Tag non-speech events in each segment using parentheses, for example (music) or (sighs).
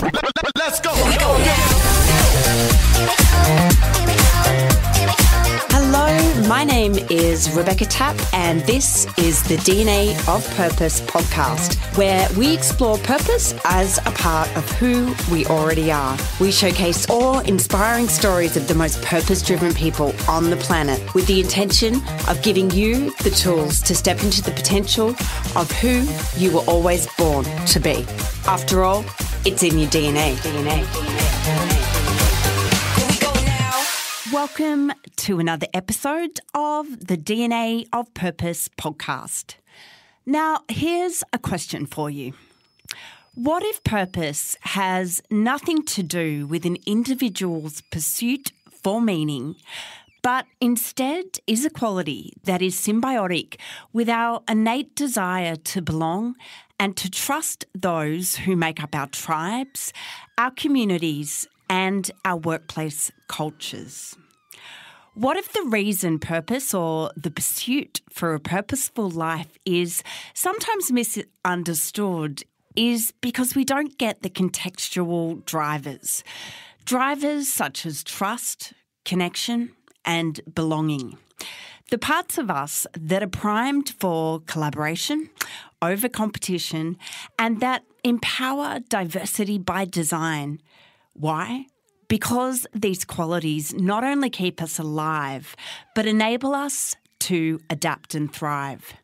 Let's go. Hello, my name is Rebecca Tapp, and this is the DNA of Purpose podcast, where we explore purpose as a part of who we already are. We showcase awe-inspiring stories of the most purpose-driven people on the planet with the intention of giving you the tools to step into the potential of who you were always born to be. After all, it's in your DNA. DNA. Welcome to another episode of the DNA of Purpose podcast. Now, here's a question for you. What if purpose has nothing to do with an individual's pursuit for meaning, but instead is a quality that is symbiotic with our innate desire to belong and to trust those who make up our tribes, our communities, and our workplace cultures. What if the reason, purpose, or the pursuit for a purposeful life is sometimes misunderstood is because we don't get the contextual drivers? Drivers such as trust, connection, and belonging. The parts of us that are primed for collaboration, over competition, and that empower diversity by design. Why? Because these qualities not only keep us alive, but enable us to adapt and thrive.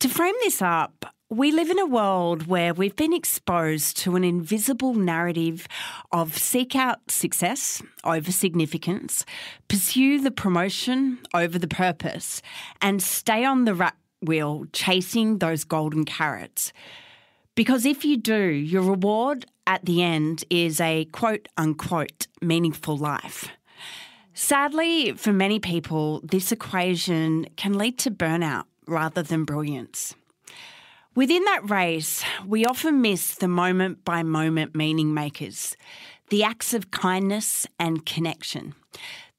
To frame this up, we live in a world where we've been exposed to an invisible narrative of seek out success over significance, pursue the promotion over the purpose, and stay on the rat wheel chasing those golden carrots. Because if you do, your reward at the end is a quote unquote meaningful life. Sadly, for many people, this equation can lead to burnout rather than brilliance. Within that race, we often miss the moment by moment meaning makers, the acts of kindness and connection,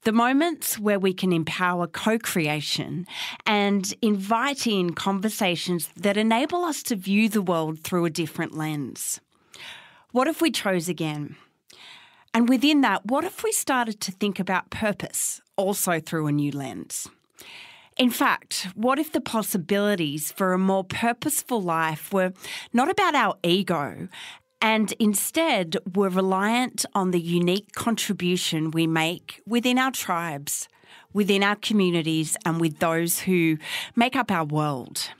the moments where we can empower co creation and invite in conversations that enable us to view the world through a different lens. What if we chose again? And within that, what if we started to think about purpose also through a new lens? In fact, what if the possibilities for a more purposeful life were not about our ego and instead we're reliant on the unique contribution we make within our tribes, within our communities, and with those who make up our world?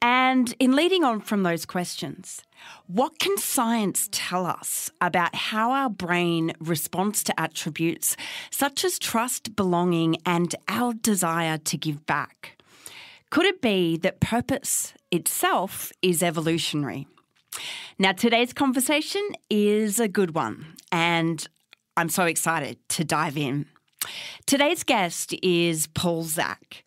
And in leading on from those questions, what can science tell us about how our brain responds to attributes such as trust, belonging, and our desire to give back? Could it be that purpose itself is evolutionary? Now, today's conversation is a good one, and I'm so excited to dive in. Today's guest is Paul Zak.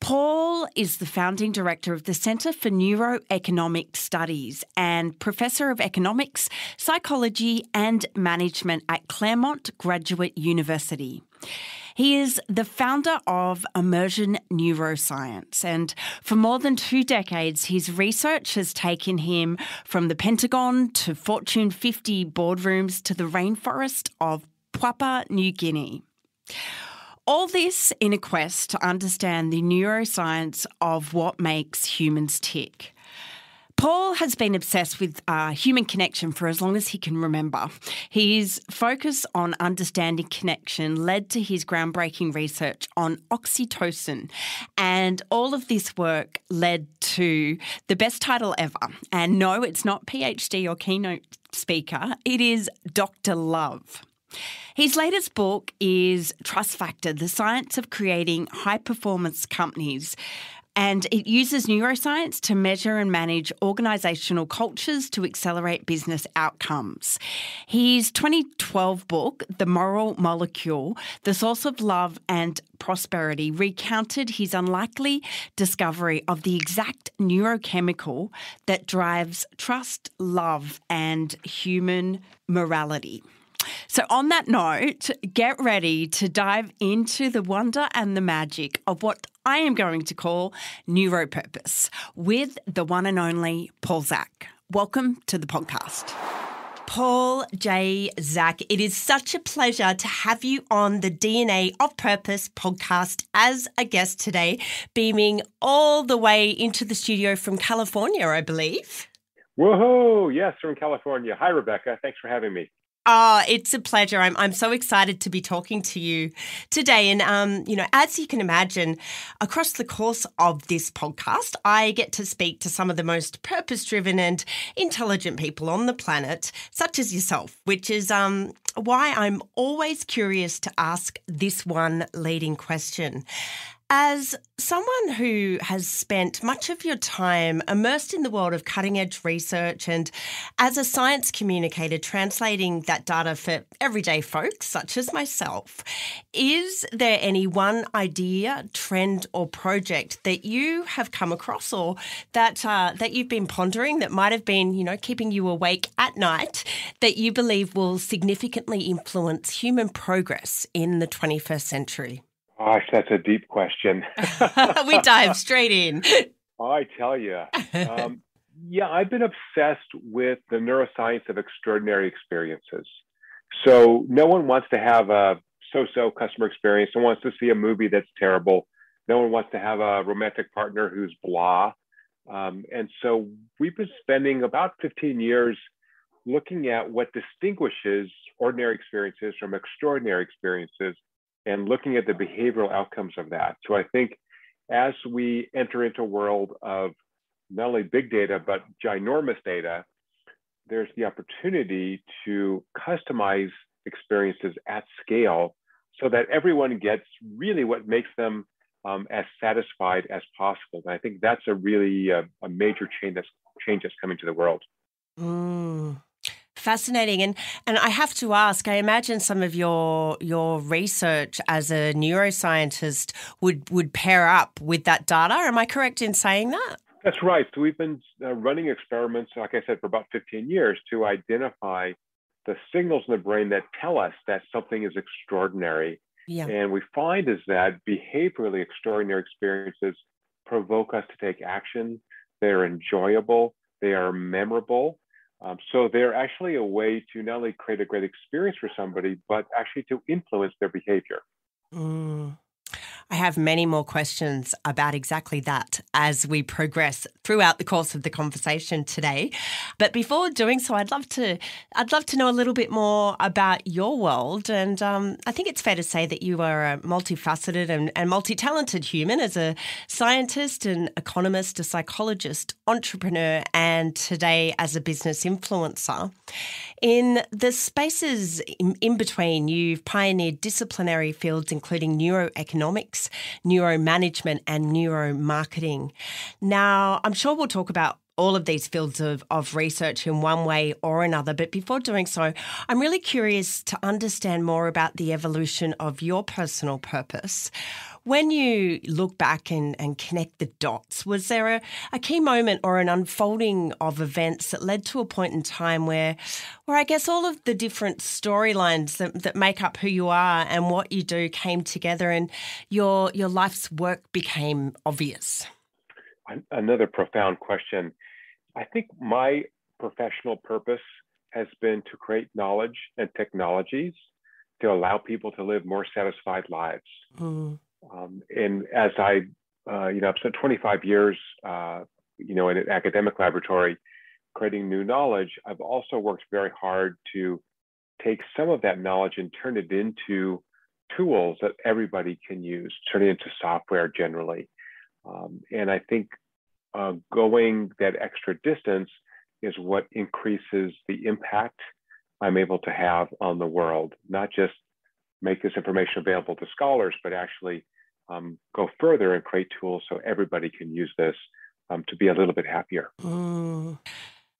Paul is the founding director of the Centre for Neuroeconomic Studies and Professor of Economics, Psychology and Management at Claremont Graduate University. He is the founder of Immersion Neuroscience, and for more than two decades, his research has taken him from the Pentagon to Fortune 50 boardrooms to the rainforest of Papua New Guinea. All this in a quest to understand the neuroscience of what makes humans tick. Paul has been obsessed with uh, human connection for as long as he can remember. His focus on understanding connection led to his groundbreaking research on oxytocin. And all of this work led to the best title ever. And no, it's not PhD or keynote speaker, it is Dr. Love. His latest book is Trust Factor The Science of Creating High Performance Companies. And it uses neuroscience to measure and manage organizational cultures to accelerate business outcomes. His 2012 book, The Moral Molecule The Source of Love and Prosperity, recounted his unlikely discovery of the exact neurochemical that drives trust, love, and human morality. So, on that note, get ready to dive into the wonder and the magic of what I am going to call neuropurpose with the one and only Paul Zak. Welcome to the podcast. Paul J. Zak, it is such a pleasure to have you on the DNA of Purpose podcast as a guest today, beaming all the way into the studio from California, I believe. Whoa, yes, from California. Hi, Rebecca. Thanks for having me. Oh, it's a pleasure. I'm, I'm so excited to be talking to you today. And, um, you know, as you can imagine, across the course of this podcast, I get to speak to some of the most purpose driven and intelligent people on the planet, such as yourself, which is um, why I'm always curious to ask this one leading question. As someone who has spent much of your time immersed in the world of cutting edge research and as a science communicator translating that data for everyday folks such as myself, is there any one idea, trend, or project that you have come across or that uh, that you've been pondering that might have been, you know, keeping you awake at night that you believe will significantly influence human progress in the 21st century? Gosh, that's a deep question. (laughs) we dive straight in. I tell you. Um, yeah, I've been obsessed with the neuroscience of extraordinary experiences. So no one wants to have a so-so customer experience. No one wants to see a movie that's terrible. No one wants to have a romantic partner who's blah. Um, and so we've been spending about 15 years looking at what distinguishes ordinary experiences from extraordinary experiences and looking at the behavioral outcomes of that. So I think as we enter into a world of not only big data, but ginormous data, there's the opportunity to customize experiences at scale so that everyone gets really what makes them um, as satisfied as possible. And I think that's a really uh, a major change that's, change that's coming to the world. Mm. Fascinating, and and I have to ask. I imagine some of your your research as a neuroscientist would would pair up with that data. Am I correct in saying that? That's right. So we've been uh, running experiments, like I said, for about 15 years to identify the signals in the brain that tell us that something is extraordinary. Yeah. And we find is that behaviorally extraordinary experiences provoke us to take action. They're enjoyable. They are memorable. Um, so they're actually a way to not only create a great experience for somebody, but actually to influence their behavior. Mm. I have many more questions about exactly that as we progress throughout the course of the conversation today. But before doing so, I'd love to I'd love to know a little bit more about your world. And um, I think it's fair to say that you are a multifaceted and, and multi-talented human as a scientist, an economist, a psychologist, entrepreneur, and today as a business influencer. In the spaces in, in between, you've pioneered disciplinary fields including neuroeconomics economics, neuromanagement, and neuromarketing. Now, I'm sure we'll talk about all of these fields of, of research in one way or another. But before doing so, I'm really curious to understand more about the evolution of your personal purpose. When you look back and, and connect the dots, was there a, a key moment or an unfolding of events that led to a point in time where, where I guess all of the different storylines that, that make up who you are and what you do came together and your your life's work became obvious? Another profound question. I think my professional purpose has been to create knowledge and technologies to allow people to live more satisfied lives. Mm. Um, and as I, uh, you know, I've spent 25 years, uh, you know, in an academic laboratory creating new knowledge, I've also worked very hard to take some of that knowledge and turn it into tools that everybody can use, turn it into software generally. Um, and I think uh, going that extra distance is what increases the impact I'm able to have on the world, not just make this information available to scholars, but actually um, go further and create tools so everybody can use this um, to be a little bit happier. Mm.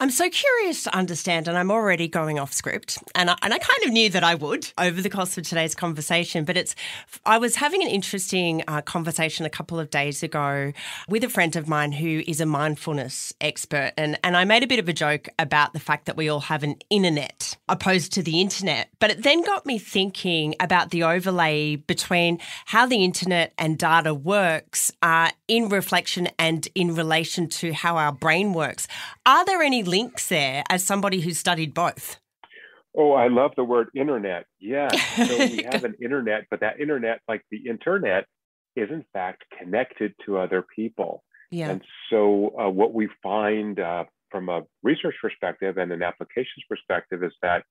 I'm so curious to understand, and I'm already going off script, and I, and I kind of knew that I would over the course of today's conversation. But it's, I was having an interesting uh, conversation a couple of days ago with a friend of mine who is a mindfulness expert, and and I made a bit of a joke about the fact that we all have an inner net opposed to the internet. But it then got me thinking about the overlay between how the internet and data works uh, in reflection and in relation to how our brain works. Are there any links there as somebody who studied both? Oh, I love the word inner net. Yeah. (laughs) So we have an inner net, but that inner net, like the internet, is in fact connected to other people. Yeah. And so uh, what we find uh, from a research perspective and an applications perspective is that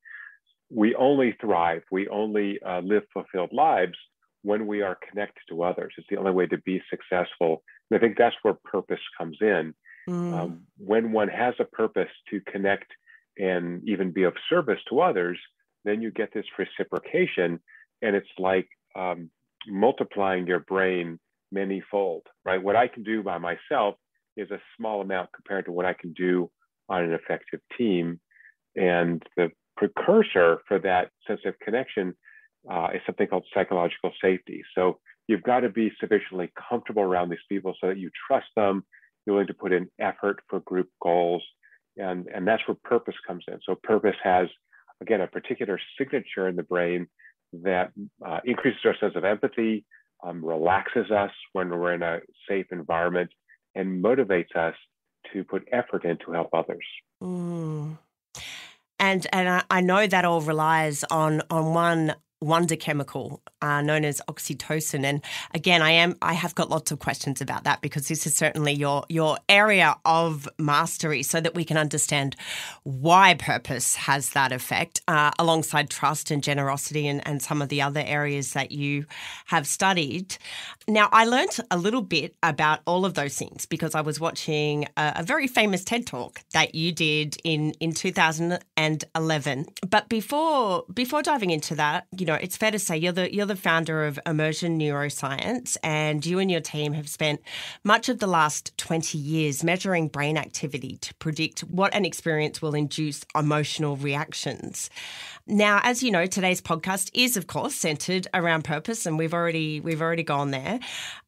we only thrive, we only uh, live fulfilled lives when we are connected to others. It's the only way to be successful. And I think that's where purpose comes in. Mm. Um, when one has a purpose to connect and even be of service to others, then you get this reciprocation, and it's like um, multiplying your brain many-fold, right? What I can do by myself is a small amount compared to what I can do on an effective team, and the precursor for that sense of connection uh, is something called psychological safety. So you've got to be sufficiently comfortable around these people so that you trust them, willing to put in effort for group goals, and, and that's where purpose comes in. So purpose has, again, a particular signature in the brain that uh, increases our sense of empathy, um, relaxes us when we're in a safe environment, and motivates us to put effort in to help others. Mm. And and I, I know that all relies on on one wonder chemical uh, known as oxytocin. And again, I am I have got lots of questions about that because this is certainly your your area of mastery, so that we can understand why purpose has that effect, uh, alongside trust and generosity and, and some of the other areas that you have studied. Now, I learnt a little bit about all of those things because I was watching a, a very famous TED talk that you did in in 2011. But before before diving into that, you know know, it's fair to say you're the you're the founder of Immersion Neuroscience, and you and your team have spent much of the last 20 years measuring brain activity to predict what an experience will induce emotional reactions. Now, as you know, today's podcast is, of course, centered around purpose, and we've already we've already gone there.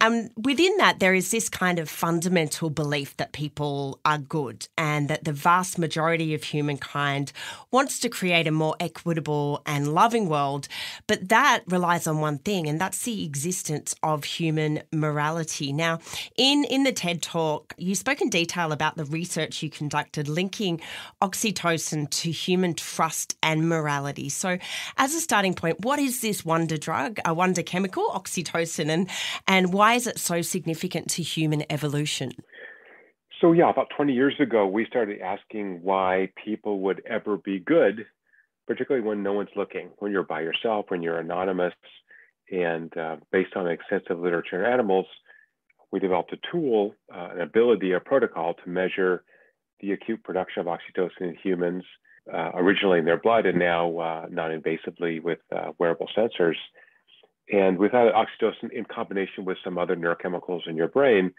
Um, within that, there is this kind of fundamental belief that people are good, and that the vast majority of humankind wants to create a more equitable and loving world. But that relies on one thing, and that's the existence of human morality. Now, in in the TED talk, you spoke in detail about the research you conducted linking oxytocin to human trust and morality. So, as a starting point, what is this wonder drug, a wonder chemical, oxytocin, and, and why is it so significant to human evolution? So, yeah, about 20 years ago, we started asking why people would ever be good, particularly when no one's looking, when you're by yourself, when you're anonymous. And uh, based on extensive literature in animals, we developed a tool, uh, an ability, a protocol to measure the acute production of oxytocin in humans uh, originally in their blood and now uh, non-invasively with uh, wearable sensors. And without oxytocin in combination with some other neurochemicals in your brain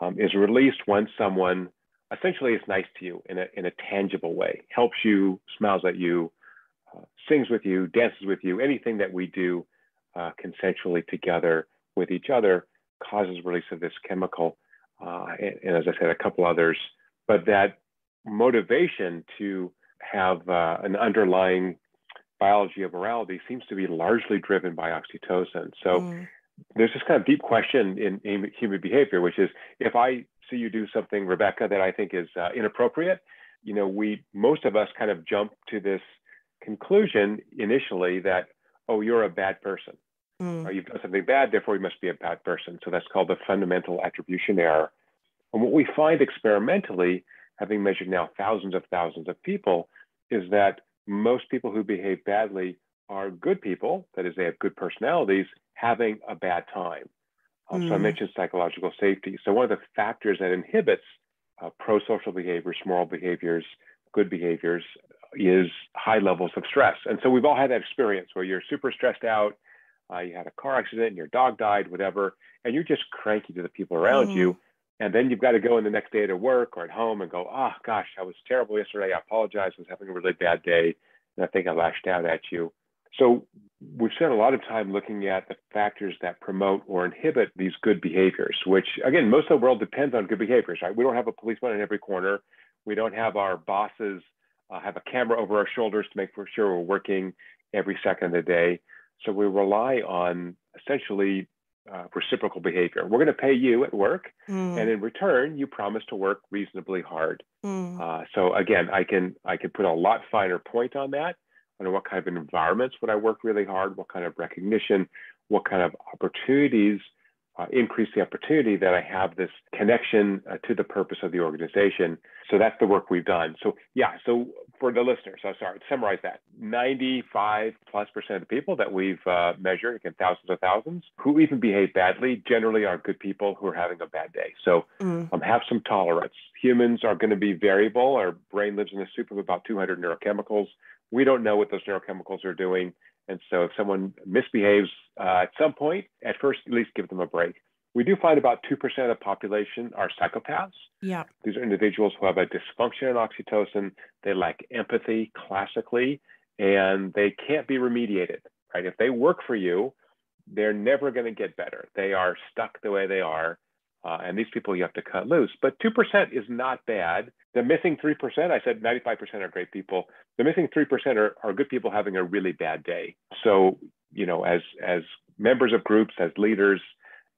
um, is released when someone essentially is nice to you in a, in a tangible way, helps you, smiles at you, uh, sings with you, dances with you, anything that we do uh, consensually together with each other causes release of this chemical. Uh, and, and, as I said, a couple others, but that motivation to have uh, an underlying biology of morality seems to be largely driven by oxytocin. So mm. there's this kind of deep question in, in, human behavior, which is if I see you do something, Rebecca, that I think is uh, inappropriate, you know, we most of us kind of jump to this conclusion initially that oh, you're a bad person. Mm. Or you've done something bad, therefore you must be a bad person. So that's called the fundamental attribution error. And what we find experimentally having measured now thousands of thousands of people, is that most people who behave badly are good people, that is, they have good personalities, having a bad time. Um, mm. So I mentioned psychological safety. So one of the factors that inhibits uh, pro-social behaviors, moral behaviors, good behaviors is high levels of stress. And so we've all had that experience where you're super stressed out, uh, you had a car accident, and your dog died, whatever, and you're just cranky to the people around mm. you. And then you've got to go in the next day to work or at home and go, oh gosh, I was terrible yesterday. I apologize. I was having a really bad day. And I think I lashed out at you. So we've spent a lot of time looking at the factors that promote or inhibit these good behaviors, which again, most of the world depends on good behaviors, right? We don't have a policeman in every corner. We don't have our bosses uh, have a camera over our shoulders to make for sure we're working every second of the day. So we rely on essentially uh, reciprocal behavior. We're going to pay you at work, mm. and in return, you promise to work reasonably hard. Mm. Uh, so again, I can I can put a lot finer point on that, on what kind of environments would I work really hard, what kind of recognition, what kind of opportunities uh, increase the opportunity that I have this connection uh, to the purpose of the organization. So that's the work we've done. So yeah, so for the listeners, so sorry to summarize that, 95 plus percent of the people that we've uh, measured, again, thousands of thousands, who even behave badly, generally are good people who are having a bad day. So mm. um, have some tolerance. Humans are going to be variable. Our brain lives in a soup of about 200 neurochemicals. We don't know what those neurochemicals are doing. And so if someone misbehaves uh, at some point, at first, at least give them a break. We do find about 2% of the population are psychopaths. Yeah. These are individuals who have a dysfunction in oxytocin. They lack empathy classically, and they can't be remediated, right? If they work for you, they're never going to get better. They are stuck the way they are. Uh, and these people you have to cut loose. But 2% is not bad. The missing 3%, I said 95% are great people. The missing 3% are, are good people having a really bad day. So, you know, as, as members of groups, as leaders,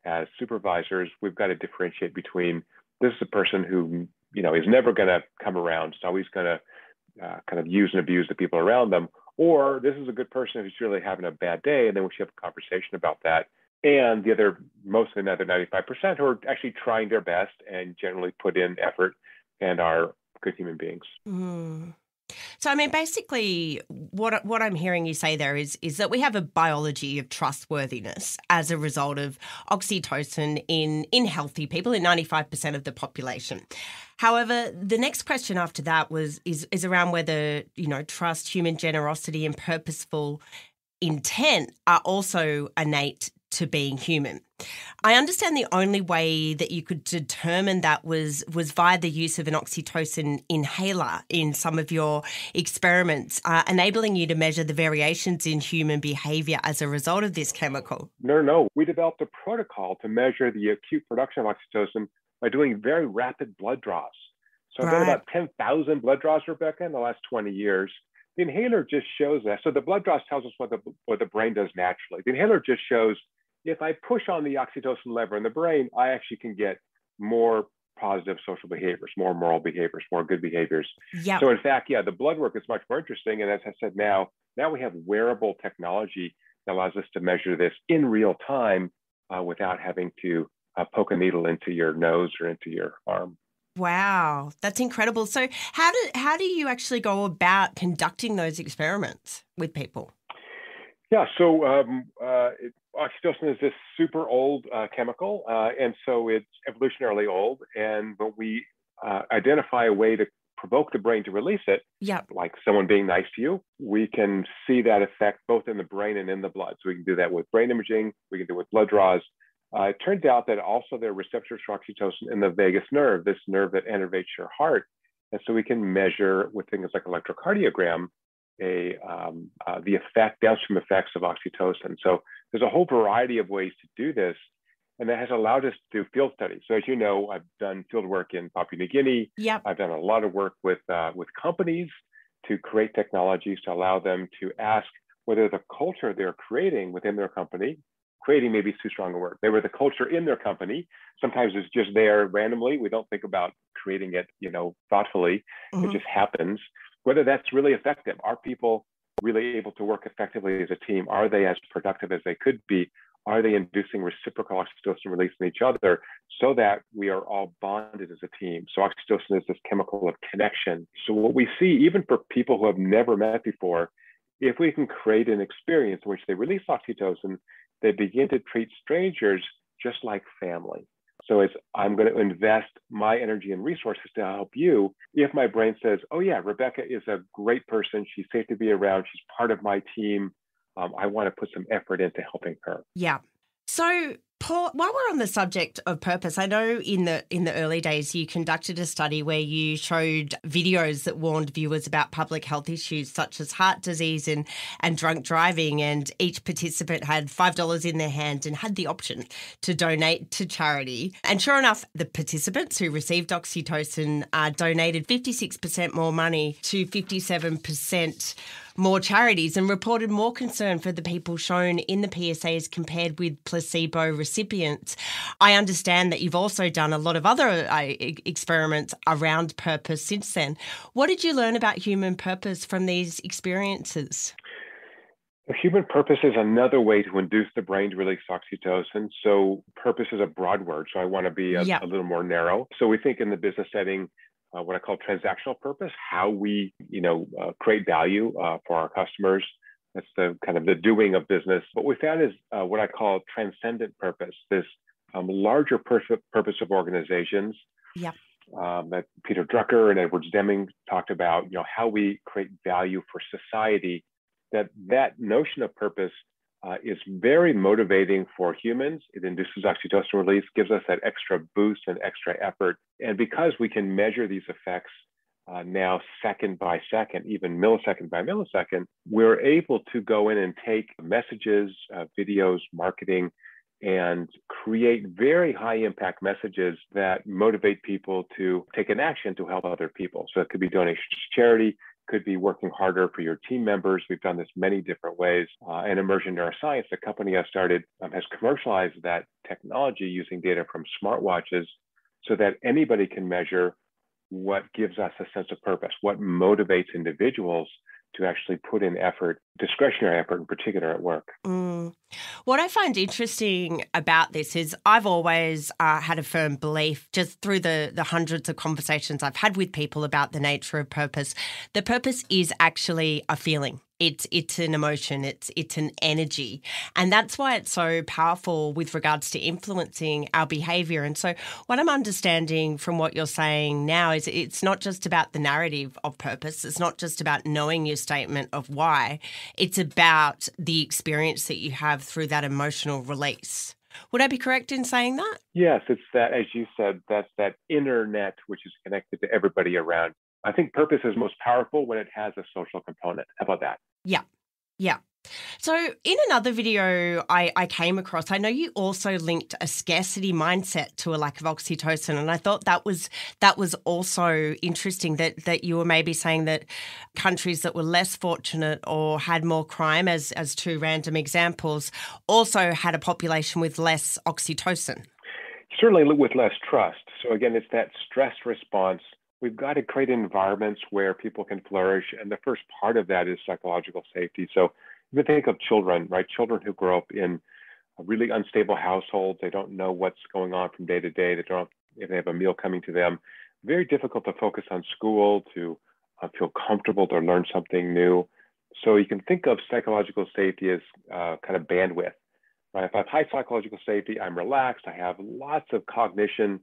as supervisors, we've got to differentiate between this is a person who, you know, is never going to come around. It's always going to uh, kind of use and abuse the people around them. Or this is a good person who's really having a bad day. And then we should have a conversation about that and the other mostly another 95% who are actually trying their best and generally put in effort and are good human beings. Mm. So I mean, basically, what what I'm hearing you say there is is that we have a biology of trustworthiness as a result of oxytocin in in healthy people in 95% of the population. However, the next question after that was is is around whether you know trust, human generosity, and purposeful intent are also innate to being human. I understand the only way that you could determine that was was via the use of an oxytocin inhaler in some of your experiments, uh, enabling you to measure the variations in human behavior as a result of this chemical. No, no, we developed a protocol to measure the acute production of oxytocin by doing very rapid blood draws. So I've right. done about 10,000 blood draws, Rebecca, in the last 20 years. The inhaler just shows that. So the blood draws tells us what the what the brain does naturally. The inhaler just shows if I push on the oxytocin lever in the brain, I actually can get more positive social behaviors, more moral behaviors, more good behaviors. Yep. So in fact, yeah, the blood work is much more interesting. And as I said, now now we have wearable technology that allows us to measure this in real time uh, without having to uh, poke a needle into your nose or into your arm. Wow, that's incredible. So how do how do you actually go about conducting those experiments with people? Yeah, so um, uh, it, oxytocin is this super old uh, chemical, uh, and so it's evolutionarily old. And when we uh, identify a way to provoke the brain to release it, yep. like someone being nice to you, we can see that effect both in the brain and in the blood. So we can do that with brain imaging, we can do it with blood draws. Uh, it turns out that also there are receptors for oxytocin in the vagus nerve, this nerve that innervates your heart. And so we can measure with things like electrocardiogram a um, uh, the effect downstream effects of oxytocin. So there's a whole variety of ways to do this, and that has allowed us to do field studies. So as you know, I've done field work in Papua New Guinea. Yep. I've done a lot of work with uh, with companies to create technologies to allow them to ask whether the culture they're creating within their company creating maybe is too strong a word. They were the culture in their company. Sometimes it's just there randomly. We don't think about creating it, you know, thoughtfully. Mm-hmm. It just happens whether that's really effective. Are people really able to work effectively as a team? Are they as productive as they could be? Are they inducing reciprocal oxytocin release in each other so that we are all bonded as a team? So, oxytocin is this chemical of connection. So, what we see, even for people who have never met before, if we can create an experience in which they release oxytocin, they begin to treat strangers just like family. So it's I'm going to invest my energy and resources to help you. If my brain says, "Oh yeah, Rebecca is a great person. She's safe to be around. She's part of my team. Um, I want to put some effort into helping her." Yeah. So Paul, while we're on the subject of purpose, I know in the in the early days you conducted a study where you showed videos that warned viewers about public health issues such as heart disease and and drunk driving, and each participant had five dollars in their hand and had the option to donate to charity. And sure enough, the participants who received oxytocin uh, donated fifty six percent more money to fifty seven percent more charities and reported more concern for the people shown in the PSAs compared with placebo recipients. I understand that you've also done a lot of other uh, experiments around purpose since then. What did you learn about human purpose from these experiences? Human purpose is another way to induce the brain to release oxytocin. So, purpose is a broad word. So, I want to be a, yeah. a little more narrow. So, we think in the business setting, uh, what I call transactional purpose, how we, you know, uh, create value uh, for our customers. That's the kind of the doing of business. What we found is uh, what I call transcendent purpose, this um, larger pur- purpose of organizations. Yeah. Um, that Peter Drucker and Edwards Deming talked about, you know, how we create value for society that that notion of purpose uh, is very motivating for humans. It induces oxytocin release, gives us that extra boost and extra effort. And because we can measure these effects uh, now second by second, even millisecond by millisecond, we're able to go in and take messages, uh, videos, marketing, and create very high impact messages that motivate people to take an action to help other people. So it could be donations to charity, could be working harder for your team members. We've done this many different ways. Uh, and Immersion Neuroscience, the company I started, um, has commercialized that technology using data from smartwatches so that anybody can measure what gives us a sense of purpose, what motivates individuals to actually put in effort, discretionary effort in particular at work. Mm. What I find interesting about this is I've always uh, had a firm belief, just through the, the hundreds of conversations I've had with people about the nature of purpose, the purpose is actually a feeling. It's it's an emotion, it's it's an energy. And that's why it's so powerful with regards to influencing our behavior. And so what I'm understanding from what you're saying now is it's not just about the narrative of purpose. It's not just about knowing your statement of why. It's about the experience that you have through that emotional release. Would I be correct in saying that? Yes, it's that, as you said, that's that inner net which is connected to everybody around I think purpose is most powerful when it has a social component. How about that? Yeah. Yeah. So, in another video I, I, came across, I know you also linked a scarcity mindset to a lack of oxytocin, and I thought that was that was also interesting. That that you were maybe saying that countries that were less fortunate or had more crime, as as two random examples, also had a population with less oxytocin. Certainly, with less trust. So again, it's that stress response we've got to create environments where people can flourish. And the first part of that is psychological safety. So you think of children, right? Children who grow up in really unstable households, they don't know what's going on from day to day. They don't, if they have a meal coming to them, very difficult to focus on school, to uh, feel comfortable, to learn something new. So you can think of psychological safety as uh, kind of bandwidth. Right? If I have high psychological safety, I'm relaxed. I have lots of cognition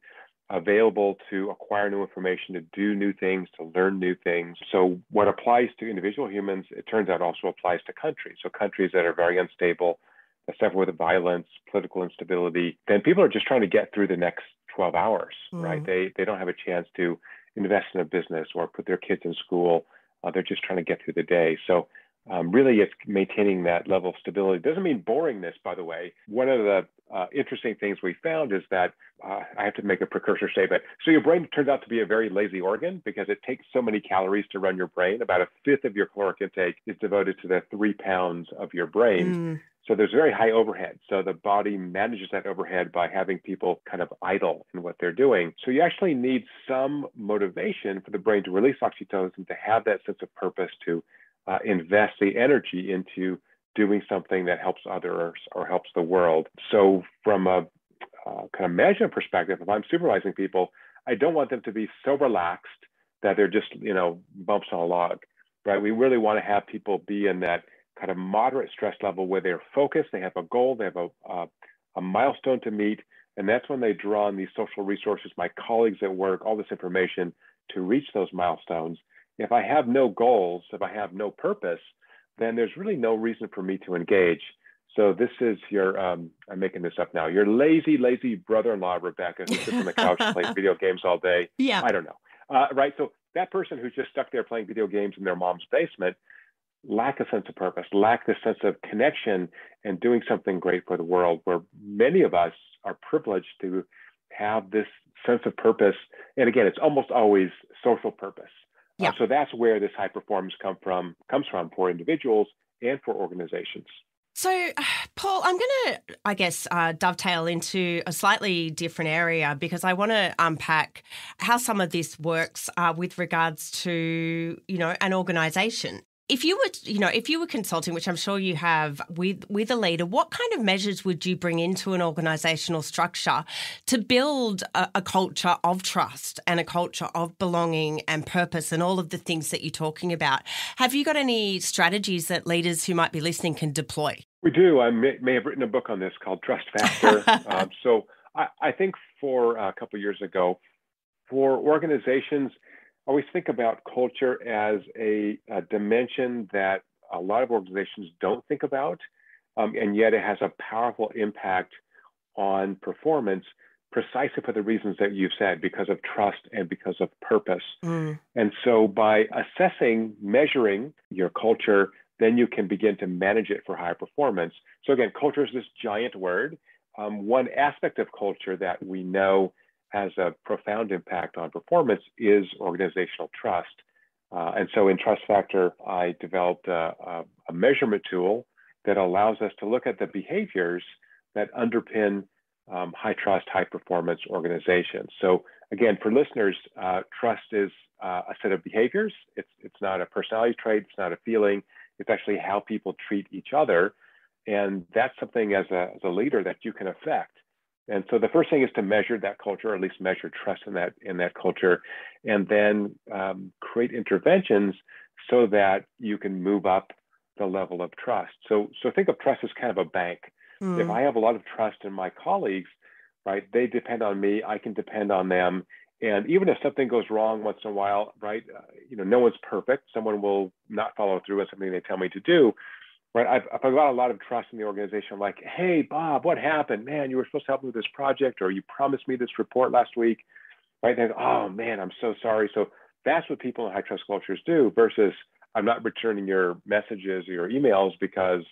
available to acquire new information, to do new things, to learn new things. So, what applies to individual humans, it turns out also applies to countries. So, countries that are very unstable, that suffer with violence, political instability, then people are just trying to get through the next 12 hours, mm. right? They, they don't have a chance to invest in a business or put their kids in school. Uh, they're just trying to get through the day. So, um, really it's maintaining that level of stability. Doesn't mean boringness, by the way. One of the uh, interesting things we found is that uh, I have to make a precursor statement. So your brain turns out to be a very lazy organ because it takes so many calories to run your brain. About a fifth of your caloric intake is devoted to the three pounds of your brain. Mm. So there's very high overhead. So the body manages that overhead by having people kind of idle in what they're doing. So you actually need some motivation for the brain to release oxytocin to have that sense of purpose to uh, invest the energy into doing something that helps others or helps the world. So, from a uh, kind of management perspective, if I'm supervising people, I don't want them to be so relaxed that they're just, you know, bumps on a log, right? We really want to have people be in that kind of moderate stress level where they're focused, they have a goal, they have a, a, a milestone to meet, and that's when they draw on these social resources, my colleagues at work, all this information to reach those milestones. If I have no goals, if I have no purpose, then there's really no reason for me to engage. So this is your, um, I'm making this up now, your lazy, lazy brother-in-law, Rebecca, who sits on the couch (laughs) playing video games all day. Yeah. I don't know. Uh, right. So that person who's just stuck there playing video games in their mom's basement lack a sense of purpose, lack the sense of connection and doing something great for the world where many of us are privileged to have this sense of purpose. And again, it's almost always social purpose Yeah. Uh, so that's where this high performance come from comes from for individuals and for organizations. So, (sighs) Paul, I'm going to, I guess, uh, dovetail into a slightly different area because I want to unpack how some of this works uh, with regards to, you know, an organisation if you were you know if you were consulting which i'm sure you have with with a leader what kind of measures would you bring into an organizational structure to build a, a, culture of trust and a culture of belonging and purpose and all of the things that you're talking about? Have you got any strategies that leaders who might be listening can deploy? We do. I may, may have written a book on this called trust factor. (laughs) Um, so I, I, think for a couple years ago for organizations always think about culture as a, a, dimension that a lot of organizations don't think about, um, and yet it has a powerful impact on performance precisely for the reasons that you've said, because of trust and because of purpose. Mm. And so by assessing, measuring your culture, then you can begin to manage it for high performance. So again, culture is this giant word. Um, one aspect of culture that we know has a profound impact on performance is organizational trust. Uh, and so in Trust Factor, I developed a, a, a, measurement tool that allows us to look at the behaviors that underpin um, high trust, high performance organizations. So again, for listeners, uh, trust is uh, a set of behaviors. It's, it's not a personality trait, it's not a feeling, it's actually how people treat each other. And that's something as a, as a leader that you can affect. And so the first thing is to measure that culture, or at least measure trust in that in that culture, and then um, create interventions so that you can move up the level of trust. So so think of trust as kind of a bank. Mm. If I have a lot of trust in my colleagues, right, they depend on me. I can depend on them. And even if something goes wrong once in a while, right, uh, you know, no one's perfect. Someone will not follow through on something they tell me to do right? I've, I've got a lot of trust in the organization. I'm like, hey, Bob, what happened? Man, you were supposed to help me with this project, or you promised me this report last week, right? Go, oh man, I'm so sorry. So that's what people in high trust cultures do. Versus, I'm not returning your messages or your emails because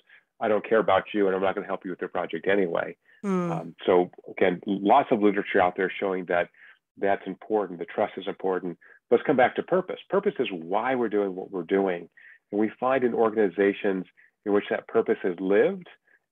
I don't care about you and I'm not going to help you with your project anyway. Mm. Um, so again, lots of literature out there showing that that's important. The trust is important. Let's come back to purpose. Purpose is why we're doing what we're doing. And we find in organizations in which that purpose is lived,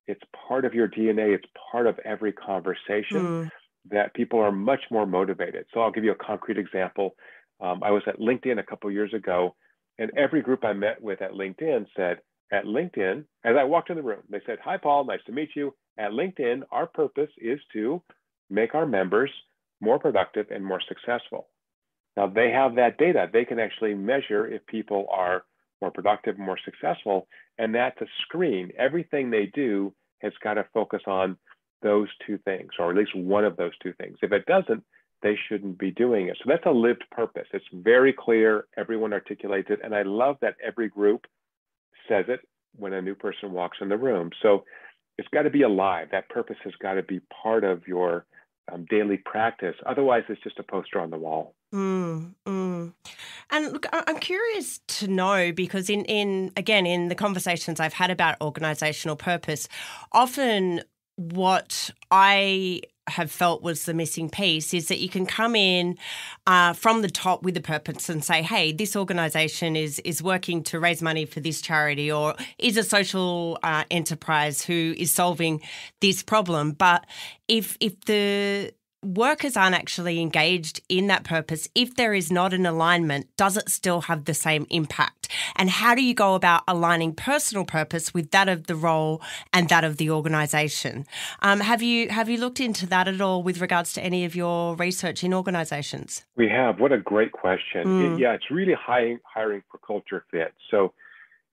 it's part of your DNA, it's part of every conversation mm. that people are much more motivated. So I'll give you a concrete example. Um, I was at LinkedIn a couple years ago, and every group I met with at LinkedIn said, at LinkedIn, as I walked in the room, they said, Hi, Paul, nice to meet you. At LinkedIn, our purpose is to make our members more productive and more successful. Now, they have that data. They can actually measure if people are more productive, more successful. And that's a screen. Everything they do has got to focus on those two things, or at least one of those two things. If it doesn't, they shouldn't be doing it. So that's a lived purpose. It's very clear. Everyone articulates it. And I love that every group says it when a new person walks in the room. So it's got to be alive. That purpose has got to be part of your um, daily practice. Otherwise, it's just a poster on the wall. Mm, mm. And look, I'm curious to know because in, in again in the conversations I've had about organizational purpose, often what I have felt was the missing piece is that you can come in uh, from the top with a purpose and say, "Hey, this organisation is is working to raise money for this charity, or is a social uh, enterprise who is solving this problem." But if if the workers aren't actually engaged in that purpose, if there is not an alignment, does it still have the same impact? And how do you go about aligning personal purpose with that of the role and that of the organisation? Um, have you have you looked into that at all with regards to any of your research in organisations? We have. What a great question. Mm. It, yeah, it's really high, hiring for culture fit. So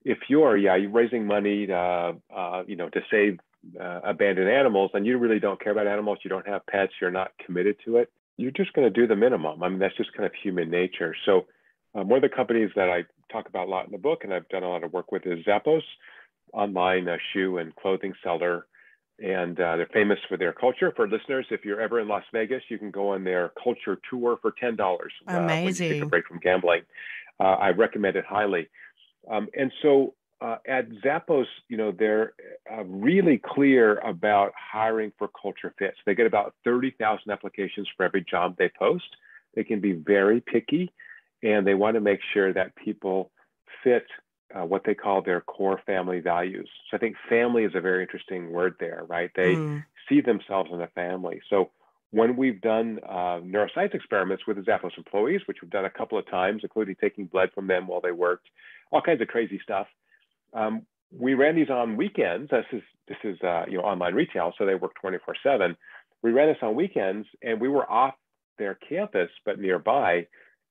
if you're yeah you're raising money to uh, you know to save uh, abandoned animals and you really don't care about animals, you don't have pets, you're not committed to it, you're just going to do the minimum. I mean, that's just kind of human nature. So, um, one of the companies that I talk about a lot in the book and I've done a lot of work with is Zappos, online uh, shoe and clothing seller. And uh, they're famous for their culture. For listeners, if you're ever in Las Vegas, you can go on their culture tour for $10. Amazing. Uh, take a break from gambling. Uh, I recommend it highly. Um, and so uh, at Zappos, you know, they're uh, really clear about hiring for culture fit. So they get about 30,000 applications for every job they post. They can be very picky. and they want to make sure that people fit uh, what they call their core family values. So I think family is a very interesting word there, right? They mm. see themselves in a family. So when we've done uh, neuroscience experiments with the Zappos employees, which we've done a couple of times, including taking blood from them while they worked, all kinds of crazy stuff. Um, we ran these on weekends. This is this is uh, you know online retail, so they work 24/7. We ran this on weekends, and we were off their campus but nearby.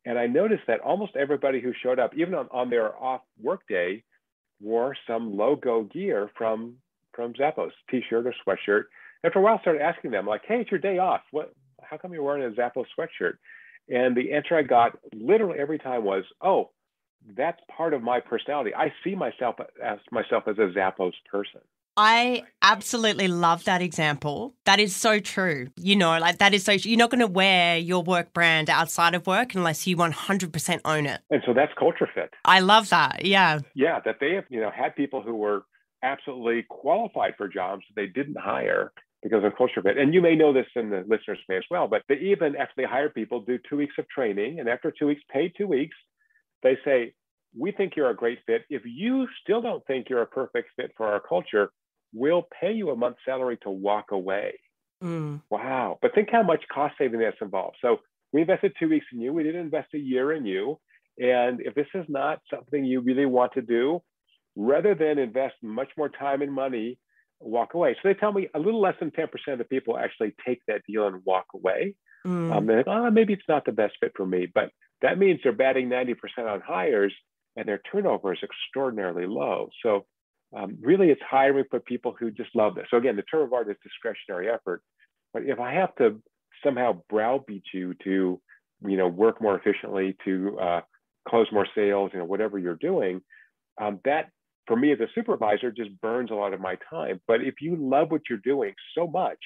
And I noticed that almost everybody who showed up, even on, on their off work day, wore some logo gear from from Zappos, t-shirt or sweatshirt. And for a while, I started asking them, like, "Hey, it's your day off. What? How come you're wearing a Zappos sweatshirt?" And the answer I got literally every time was, "Oh, that's part of my personality. I see myself as myself as a Zappos person." I absolutely love that example. That is so true. You know, like that is so you're not going to wear your work brand outside of work unless you 100% own it. And so that's culture fit. I love that. Yeah. Yeah, that they have, you know, had people who were absolutely qualified for jobs that they didn't hire because of culture fit. And you may know this and the listeners may as well, but they even after they hire people do 2 weeks of training and after 2 weeks pay 2 weeks, they say, "We think you're a great fit. If you still don't think you're a perfect fit for our culture, we'll pay you a month's salary to walk away. Mm. Wow. But think how much cost saving that's involved. So we invested two weeks in you. We didn't invest a year in you. And if this is not something you really want to do, rather than invest much more time and money, walk away. So they tell me a little less than 10% of the people actually take that deal and walk away. Mm. Um, like, oh, maybe it's not the best fit for me. But that means they're batting 90% on hires and their turnover is extraordinarily low. So um, really it's hiring for people who just love this. So again, the term of art is discretionary effort. But if I have to somehow browbeat you to, you know, work more efficiently, to uh, close more sales, you know, whatever you're doing, um, that for me as a supervisor just burns a lot of my time. But if you love what you're doing so much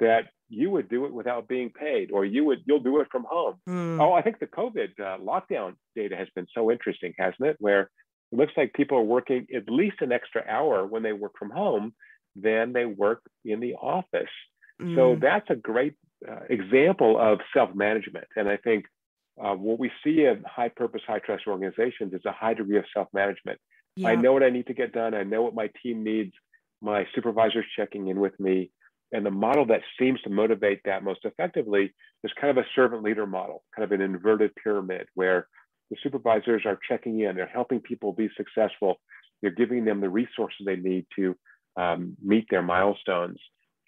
that you would do it without being paid, or you would you'll do it from home. Mm. Oh, I think the COVID uh, lockdown data has been so interesting, hasn't it? Where it looks like people are working at least an extra hour when they work from home than they work in the office. Mm. So that's a great uh, example of self management. And I think uh, what we see in high purpose, high trust organizations is a high degree of self management. Yeah. I know what I need to get done, I know what my team needs, my supervisor's checking in with me. And the model that seems to motivate that most effectively is kind of a servant leader model, kind of an inverted pyramid where the supervisors are checking in, they're helping people be successful, they're giving them the resources they need to um, meet their milestones.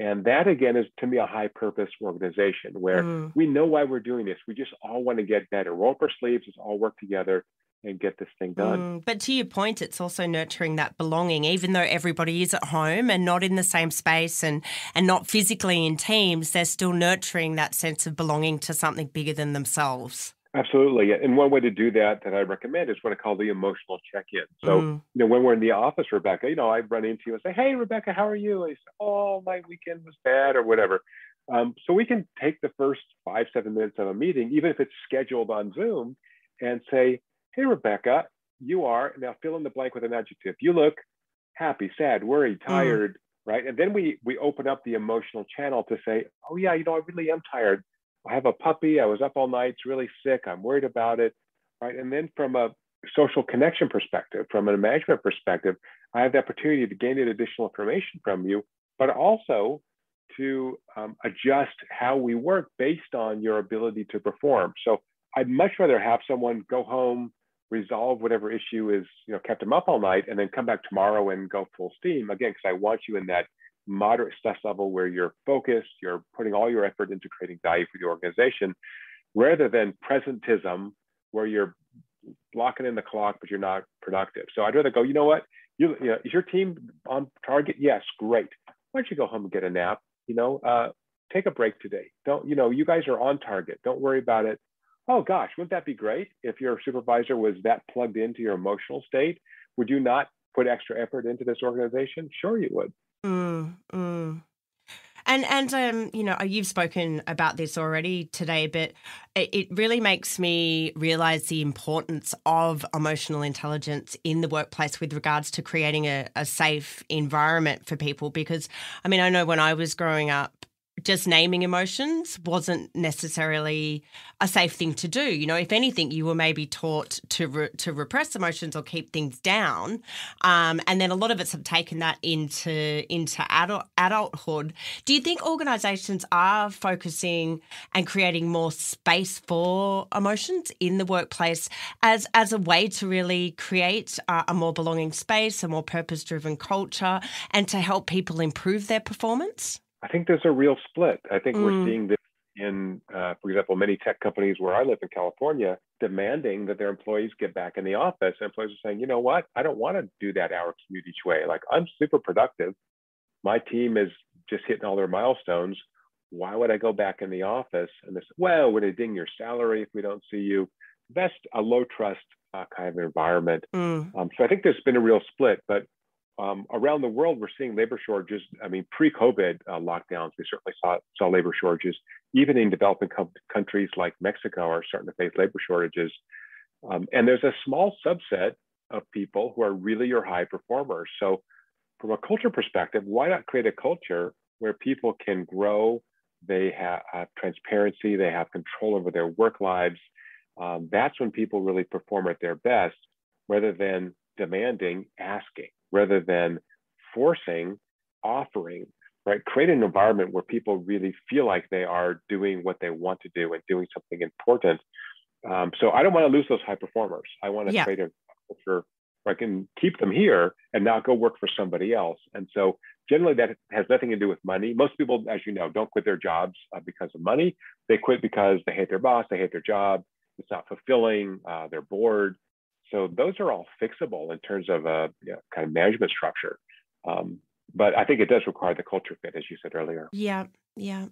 And that again is to me a high purpose organization where mm. we know why we're doing this. We just all want to get better. Roll up our sleeves, let's all work together and get this thing done. Mm, but to your point, it's also nurturing that belonging, even though everybody is at home and not in the same space and, and not physically in teams, they're still nurturing that sense of belonging to something bigger than themselves. Absolutely. And one way to do that that I recommend is what I call the emotional check-in. So, mm. you know, when we're in the office, Rebecca, you know, I run into you and say, Hey, Rebecca, how are you? And I say, Oh, my weekend was bad or whatever. Um, so we can take the first five, seven minutes of a meeting, even if it's scheduled on Zoom, and say, Hey, Rebecca, you are, now fill in the blank with an adjective. You look happy, sad, worried, mm. tired, mm. right? And then we we open up the emotional channel to say, Oh yeah, you know, I really am tired I have a puppy. I was up all night. It's really sick. I'm worried about it. Right. And then from a social connection perspective, from a management perspective, I have the opportunity to gain additional information from you, but also to um, adjust how we work based on your ability to perform. So I'd much rather have someone go home, resolve whatever issue is, you know, kept them up all night, and then come back tomorrow and go full steam again, because I want you in that moderate stress level where you're focused, you're putting all your effort into creating value for the organization, rather than presentism where you're blocking in the clock but you're not productive. So I'd rather go, you know what? You, you know, is your team on target? Yes, great. Why don't you go home and get a nap? You know, uh, take a break today. Don't, you know, you guys are on target. Don't worry about it. Oh gosh, wouldn't that be great if your supervisor was that plugged into your emotional state? Would you not put extra effort into this organization? Sure, you would. Mm, mm. And and um, you know, you've spoken about this already today, but it, really makes me realize the importance of emotional intelligence in the workplace with regards to creating a, a safe environment for people. Because I mean, I know when I was growing up, just naming emotions wasn't necessarily a safe thing to do. You know, if anything, you were maybe taught to re- to repress emotions or keep things down, um, and then a lot of us have taken that into into adult adulthood. Do you think organisations are focusing and creating more space for emotions in the workplace as as a way to really create uh, a more belonging space, a more purpose driven culture, and to help people improve their performance? I think there's a real split. I think mm. we're seeing this in, uh, for example, many tech companies where I live in California, demanding that their employees get back in the office. And employees are saying, you know what? I don't want to do that hour commute each way. Like I'm super productive. My team is just hitting all their milestones. Why would I go back in the office? And they say, well, we're going to ding your salary if we don't see you. That's a low trust uh, kind of environment. Mm. Um, so I think there's been a real split. But um, around the world, we're seeing labor shortages. I mean, pre-COVID uh, lockdowns, we certainly saw, saw labor shortages. Even in developing com- countries like Mexico are starting to face labor shortages. Um, and there's a small subset of people who are really your high performers. So from a culture perspective, why not create a culture where people can grow, they have, have transparency, they have control over their work lives. Um, that's when people really perform at their best, rather than demanding, asking rather than forcing, offering, right? Create an environment where people really feel like they are doing what they want to do and doing something important. Um, so I don't want to lose those high performers. I want to yeah. create a culture where I can keep them here and not go work for somebody else. And so generally that has nothing to do with money. Most people, as you know, don't quit their jobs uh, because of money. They quit because they hate their boss, they hate their job, it's not fulfilling, uh, they're bored, so those are all fixable in terms of a you know, kind of management structure. Um, but I think it does require the culture fit, as you said earlier. Yeah, yeah.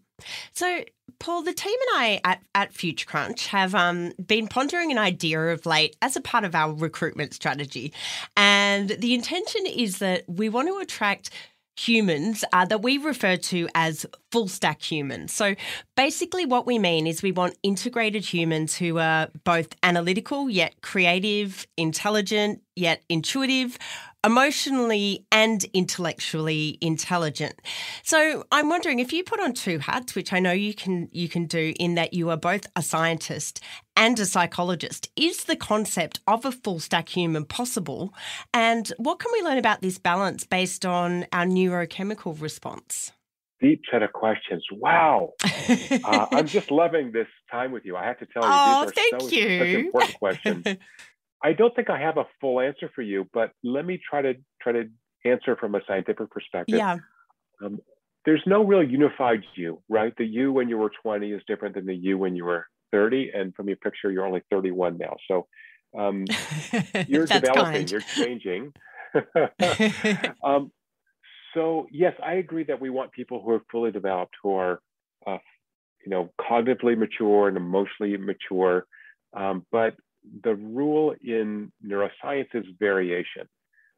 So, Paul, the team and I at, at Future Crunch have um, been pondering an idea of late as a part of our recruitment strategy. And the intention is that we want to attract humans uh, that we refer to as full stack humans. So basically, what we mean is we want integrated humans who are both analytical yet creative, intelligent yet intuitive, emotionally and intellectually intelligent. So I'm wondering if you put on two hats, which I know you can you can do in that you are both a scientist and a psychologist, is the concept of a full stack human possible? And what can we learn about this balance based on our neurochemical response? Deep set of questions. Wow. (laughs) uh, I'm just loving this time with you. I have to tell you, oh, these are thank so, you. such important questions. (laughs) I don't think I have a full answer for you, but let me try to try to answer from a scientific perspective. Yeah. Um, there's no real unified you, right? The you when you were 20 is different than the you when you were 30, and from your picture, you're only 31 now. So um, (laughs) you're developing, kind. you're changing. (laughs) (laughs) um, so yes, I agree that we want people who are fully developed, who are, uh, you know, cognitively mature and emotionally mature. Um, but the rule in neuroscience is variation.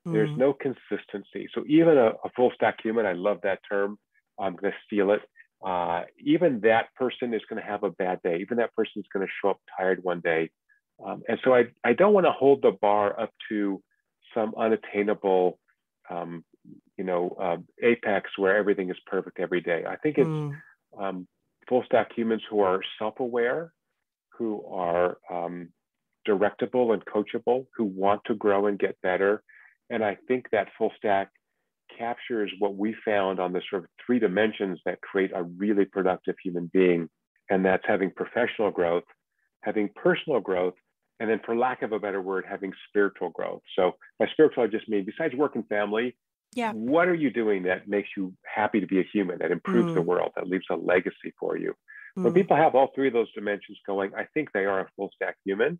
Mm. There's no consistency. So even a, a, full stack human, I love that term. I'm going to steal it. Uh, even that person is going to have a bad day. Even that person is going to show up tired one day. Um, and so I, I don't want to hold the bar up to some unattainable, um, you know, uh, apex where everything is perfect every day. I think it's mm. um, full stack humans who are self-aware, who are um, directable and coachable who want to grow and get better. And I think that full stack captures what we found on the sort of three dimensions that create a really productive human being. And that's having professional growth, having personal growth, and then for lack of a better word, having spiritual growth. So by spiritual, I just mean besides work and family, yeah. what are you doing that makes you happy to be a human, that improves mm. the world, that leaves a legacy for you? Mm. When people have all three of those dimensions going, I think they are a full stack human.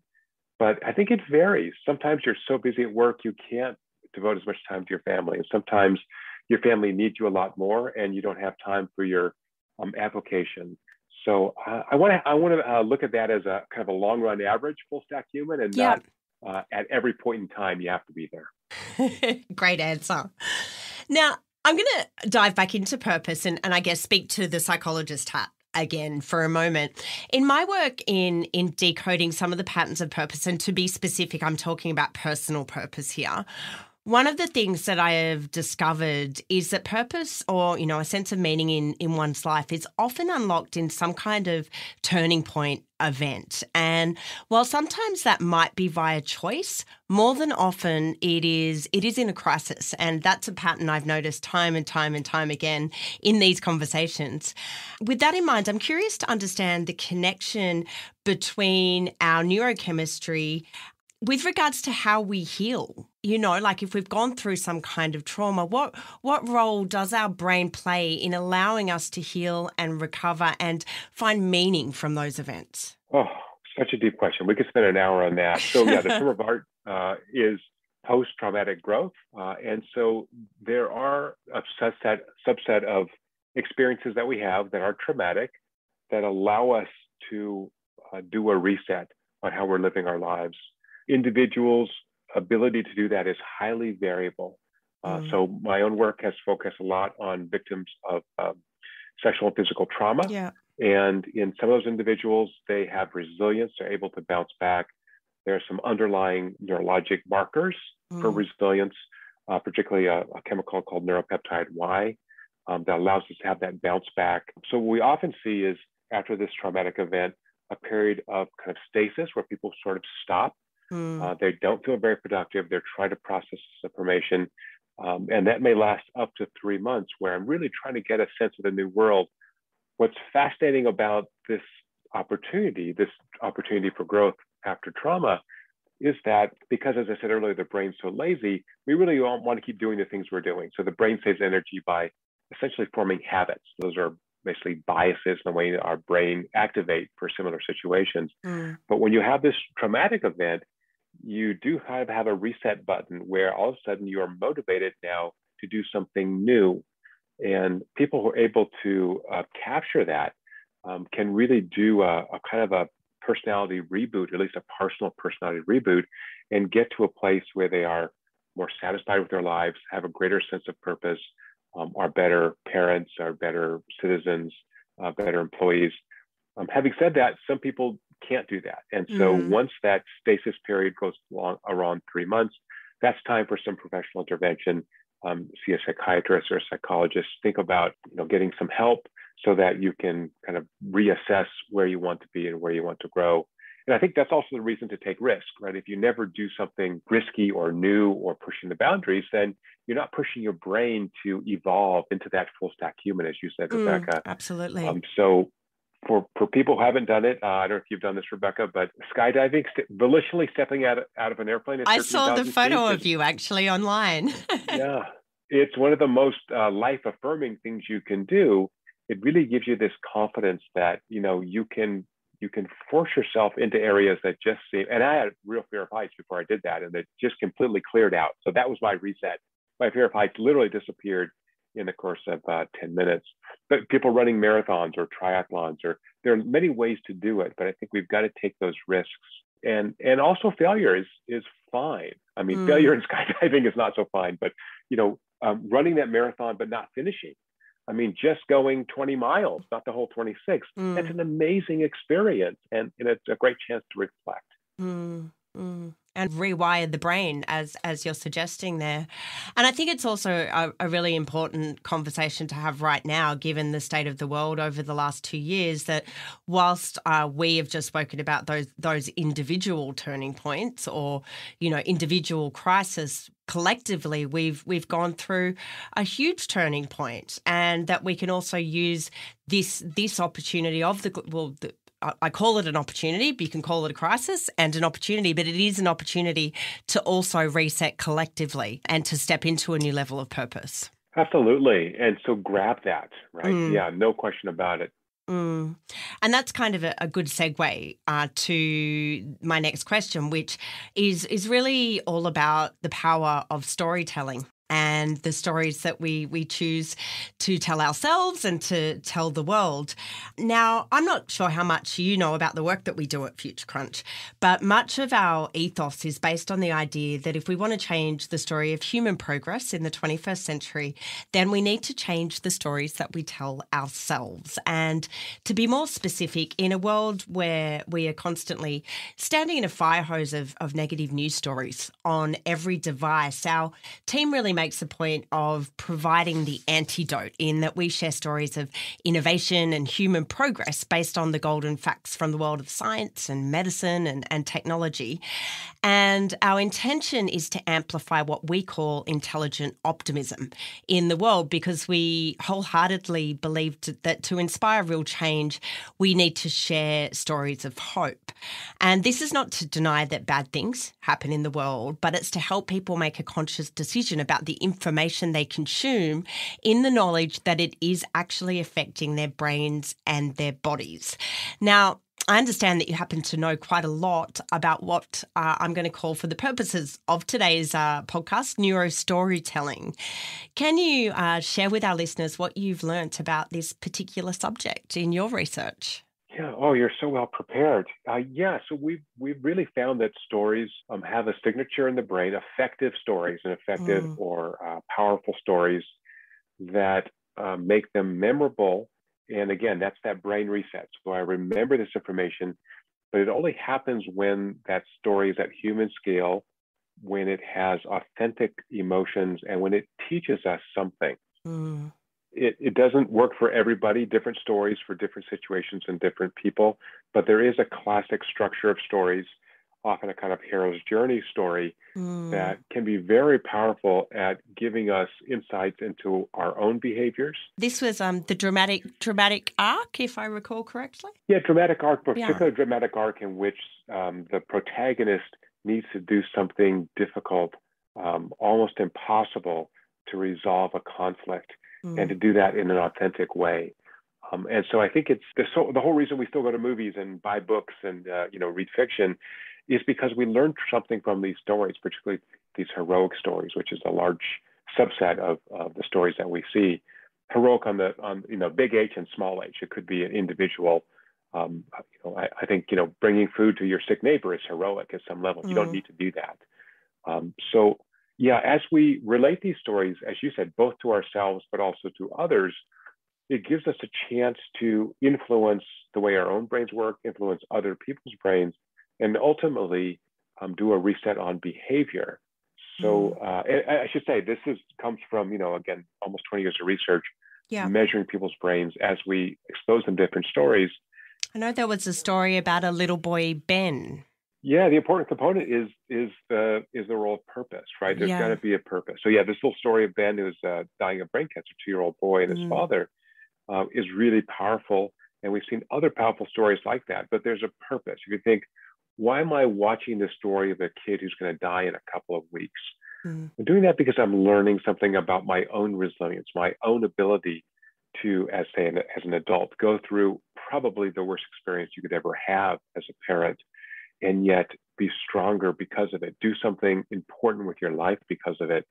But I think it varies. Sometimes you're so busy at work, you can't devote as much time to your family. And sometimes your family needs you a lot more and you don't have time for your um, application. So uh, I want to I want to uh, look at that as a kind of a long run average full stack human, and yeah. not uh, at every point in time you have to be there. (laughs) Great answer. Now I'm going to dive back into purpose and, and I guess speak to the psychologist hat again for a moment. In my work in in decoding some of the patterns of purpose and to be specific I'm talking about personal purpose here. One of the things that I have discovered is that purpose or, you know, a sense of meaning in, in one's life is often unlocked in some kind of turning point event. And while sometimes that might be via choice, more than often it is it is in a crisis. And that's a pattern I've noticed time and time and time again in these conversations. With that in mind, I'm curious to understand the connection between our neurochemistry with regards to how we heal you know like if we've gone through some kind of trauma what what role does our brain play in allowing us to heal and recover and find meaning from those events? Oh such a deep question. We could spend an hour on that. So yeah the term of art uh, is post-traumatic growth uh, and so there are a subset subset of experiences that we have that are traumatic that allow us to uh, do a reset on how we're living our lives individuals' ability to do that is highly variable. Uh, mm. So my own work has focused a lot on victims of um, sexual and physical trauma. Yeah. And in some of those individuals, they have resilience, they're able to bounce back. There are some underlying neurologic markers mm. for resilience, uh, particularly a, a, chemical called neuropeptide Y um, that allows us to have that bounce back. So what we often see is after this traumatic event, a period of kind of stasis where people sort of stop Mm. Uh, they don't feel very productive. They're trying to process information. Um, and that may last up to three months, where I'm really trying to get a sense of the new world. What's fascinating about this opportunity, this opportunity for growth after trauma, is that because, as I said earlier, the brain's so lazy, we really want to keep doing the things we're doing. So the brain saves energy by essentially forming habits. Those are basically biases in the way our brain activate for similar situations. Mm. But when you have this traumatic event, you do have, have a reset button where all of a sudden you are motivated now to do something new. And people who are able to uh, capture that um, can really do a, a, kind of a personality reboot, or at least a personal personality reboot, and get to a place where they are more satisfied with their lives, have a greater sense of purpose, um, are better parents, are better citizens, uh, better employees. Um, having said that, some people can't do that. And so mm-hmm. once that stasis period goes long, around three months, that's time for some professional intervention. Um, see a psychiatrist or a psychologist. Think about you know getting some help so that you can kind of reassess where you want to be and where you want to grow. And I think that's also the reason to take risk, right? If you never do something risky or new or pushing the boundaries, then you're not pushing your brain to evolve into that full stack human, as you said, mm, Rebecca. Absolutely. Um, so for for people who haven't done it, uh, I don't know if you've done this, Rebecca, but skydiving, st- volitionally stepping out out of an airplane. I saw the photo of you actually online. (laughs) yeah, it's one of the most uh, life affirming things you can do. It really gives you this confidence that you know you can you can force yourself into areas that just seem. And I had real fear of heights before I did that, and it just completely cleared out. So that was my reset. My fear of heights literally disappeared in the course of uh, 10 minutes. But people running marathons or triathlons, or there are many ways to do it, but I think we've got to take those risks. And and also failure is is fine. I mean, mm. failure in (laughs) skydiving is not so fine, but you know, um, running that marathon but not finishing. I mean, just going 20 miles, not the whole 26. Mm. That's an amazing experience, and, and it's a great chance to reflect. Mm. Mm. And rewired the brain as as you're suggesting there. And i think it's also a, a, really important conversation to have right now given the state of the world over the last two years that whilst uh, we have just spoken about those those individual turning points or you know individual crisis collectively we've we've gone through a huge turning point and that we can also use this this opportunity of the well the, I call it an opportunity, but you can call it a crisis and an opportunity, but it is an opportunity to also reset collectively and to step into a new level of purpose. Absolutely. And so grab that, right? Mm. Yeah, no question about it. Mm. And that's kind of a, a good segue uh, to my next question, which is is really all about the power of storytelling and the stories that we we choose to tell ourselves and to tell the world. Now, I'm not sure how much you know about the work that we do at Future Crunch, but much of our ethos is based on the idea that if we want to change the story of human progress in the 21st century, then we need to change the stories that we tell ourselves. And to be more specific, in a world where we are constantly standing in a fire hose of, of negative news stories on every device, our team really makes a point of providing the antidote in that we share stories of innovation and human progress based on the golden facts from the world of science and medicine and, and technology. And our intention is to amplify what we call intelligent optimism in the world because we wholeheartedly believe that to inspire real change, we need to share stories of hope. And this is not to deny that bad things happen in the world, but it's to help people make a conscious decision about the information they consume in the knowledge that it is actually affecting their brains and their bodies. Now, I understand that you happen to know quite a lot about what uh, I'm going to call, for the purposes of today's uh, podcast, neuro storytelling. Can you uh, share with our listeners what you've learnt about this particular subject in your research? Yeah. Oh, you're so well prepared. Uh, yeah. So we've we've really found that stories um, have a signature in the brain, effective stories and effective mm. or uh, powerful stories that uh, make them memorable. And again, that's that brain reset. So I remember this information, but it only happens when that story is at human scale, when it has authentic emotions, and when it teaches us something. Mm it, it doesn't work for everybody, different stories for different situations and different people, but there is a classic structure of stories, often a kind of hero's journey story mm. that can be very powerful at giving us insights into our own behaviors. This was um, the dramatic dramatic arc, if I recall correctly. Yeah, dramatic arc, but yeah. particularly dramatic arc in which um, the protagonist needs to do something difficult, um, almost impossible to resolve a conflict mm. and to do that in an authentic way. Um, and so I think it's the, so, the whole reason we still go to movies and buy books and uh, you know read fiction is because we learn something from these stories, particularly these heroic stories, which is a large subset of, of the stories that we see. Heroic on the on you know big H and small H. It could be an individual. Um, you know, I, I, think you know bringing food to your sick neighbor is heroic at some level. Mm. You don't mm. need to do that. Um, so yeah, as we relate these stories, as you said, both to ourselves but also to others, it gives us a chance to influence the way our own brains work, influence other people's brains, and ultimately um, do a reset on behavior. So mm. uh, I should say this is comes from you know again almost 20 years of research, yeah. measuring people's brains as we expose them to different stories. I know there was a story about a little boy Ben yeah, the important component is is the is the role of purpose, right? There's yeah. got to be a purpose. So yeah, this little story of Ben who's uh, dying of brain cancer, two year old boy, and his mm. father, uh, is really powerful. And we've seen other powerful stories like that. But there's a purpose. If You think, why am I watching the story of a kid who's going to die in a couple of weeks? Mm. I'm doing that because I'm learning something about my own resilience, my own ability to, as say, an, as an adult, go through probably the worst experience you could ever have as a parent and yet be stronger because of it. Do something important with your life because of it.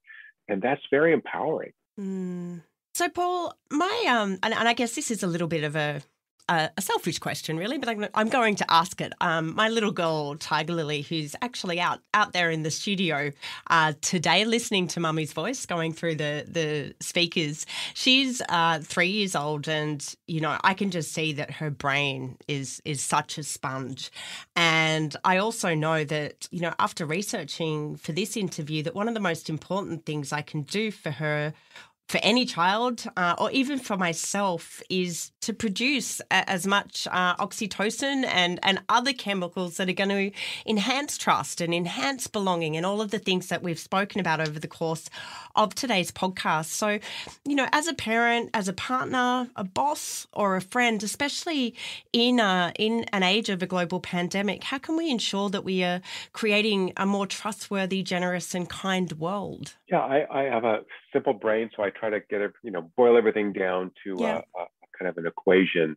And that's very empowering. Mm. So, Paul, my um, and, and I guess this is a little bit of a a, selfish question, really, but I'm, I'm going to ask it. Um, my little girl, Tiger Lily, who's actually out out there in the studio uh, today, listening to Mummy's voice going through the the speakers. She's uh, three years old, and you know I can just see that her brain is is such a sponge. And I also know that you know after researching for this interview, that one of the most important things I can do for her for any child uh, or even for myself is to produce a, as much uh, oxytocin and, and other chemicals that are going to enhance trust and enhance belonging and all of the things that we've spoken about over the course of today's podcast. So, you know, as a parent, as a partner, a boss, or a friend, especially in a, in an age of a global pandemic, how can we ensure that we are creating a more trustworthy, generous, and kind world? Yeah, I, I have a simple brain, so I try to get it, you know, boil everything down to yeah. a, a kind of an equation.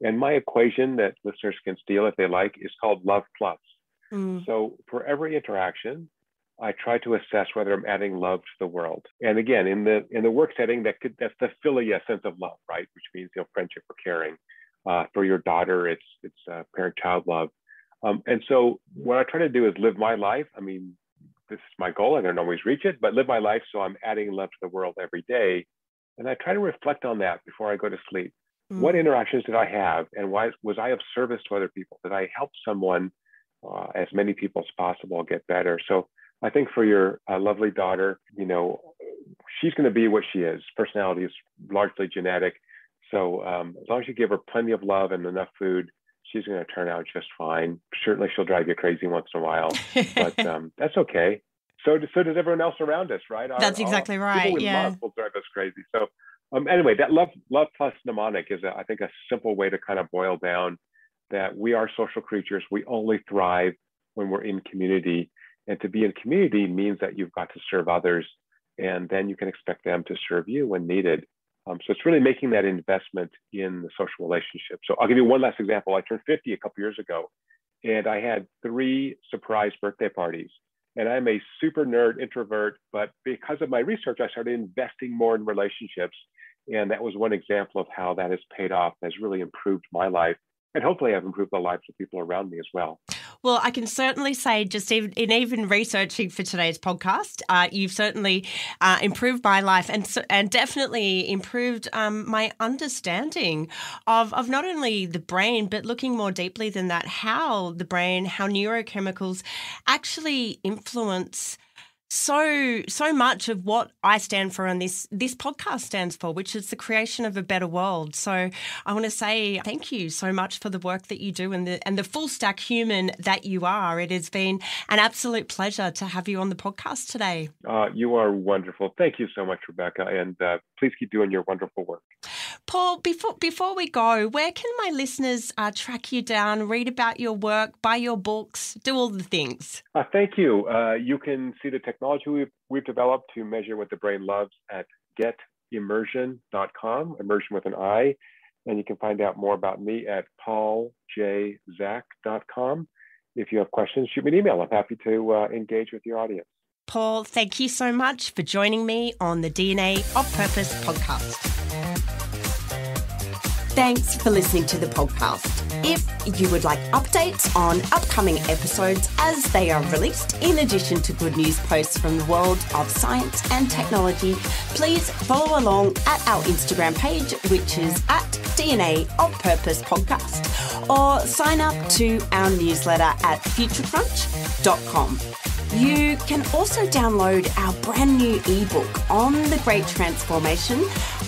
And my equation that listeners can steal if they like is called love plus. Mm. So for every interaction, I try to assess whether I'm adding love to the world. And again, in the in the work setting, that could that's the philia sense of love, right? Which means you know friendship or caring. Uh, for your daughter, it's it's uh, parent-child love. Um, and so what I try to do is live my life. I mean, this is my goal. I don't always reach it, but live my life so I'm adding love to the world every day. And I try to reflect on that before I go to sleep. Mm. What interactions did I have, and why was I of service to other people? Did I help someone, uh, as many people as possible, get better? So I think for your uh, lovely daughter, you know, she's going to be what she is. Personality is largely genetic. So um, as long as you give her plenty of love and enough food, she's going to turn out just fine. Certainly, she'll drive you crazy once in a while, but (laughs) um, that's okay. So, so does everyone else around us, right? Our, that's exactly our, right. yeah, love will drive us crazy. So, um, anyway, that love, love plus mnemonic is, a, I think, a simple way to kind of boil down that we are social creatures. We only thrive when we're in community, and to be in community means that you've got to serve others, and then you can expect them to serve you when needed. Um, so it's really making that investment in the social relationship. So I'll give you one last example. I turned 50 a couple years ago, and I had three surprise birthday parties. And I'm a super nerd introvert, but because of my research, I started investing more in relationships. And that was one example of how that has paid off, has really improved my life and hopefully I've improved the lives of people around me as well. Well, I can certainly say, just even, in even researching for today's podcast, uh, you've certainly uh, improved my life and and definitely improved um, my understanding of of not only the brain, but looking more deeply than that, how the brain, how neurochemicals actually influence so so much of what I stand for and this this podcast stands for, which is the creation of a better world. So I want to say thank you so much for the work that you do and the and the full stack human that you are. It has been an absolute pleasure to have you on the podcast today. Uh, you are wonderful. Thank you so much, Rebecca, and uh, please keep doing your wonderful work. Paul, before before we go, where can my listeners uh, track you down, read about your work, buy your books, do all the things? Uh, thank you. Uh, you can see the technology technology we've, we've developed to measure what the brain loves at getimmersion.com, immersion with an I. And you can find out more about me at pauljzak.com. If you have questions, shoot me an email. I'm happy to uh, engage with your audience. Paul, thank you so much for joining me on the DNA of Purpose podcast. Thanks for listening to the podcast. If you would like updates on upcoming episodes as they are released, in addition to good news posts from the world of science and technology, please follow along at our Instagram page, which is at DNA of Purpose Podcast, or sign up to our newsletter at futurecrunch.com. You can also download our brand new ebook on the Great Transformation,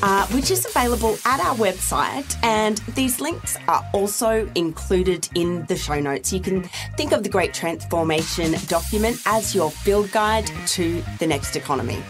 uh, which is available at our website. And these links are also included in the show notes. You can think of the Great Transformation document as your field guide to the next economy.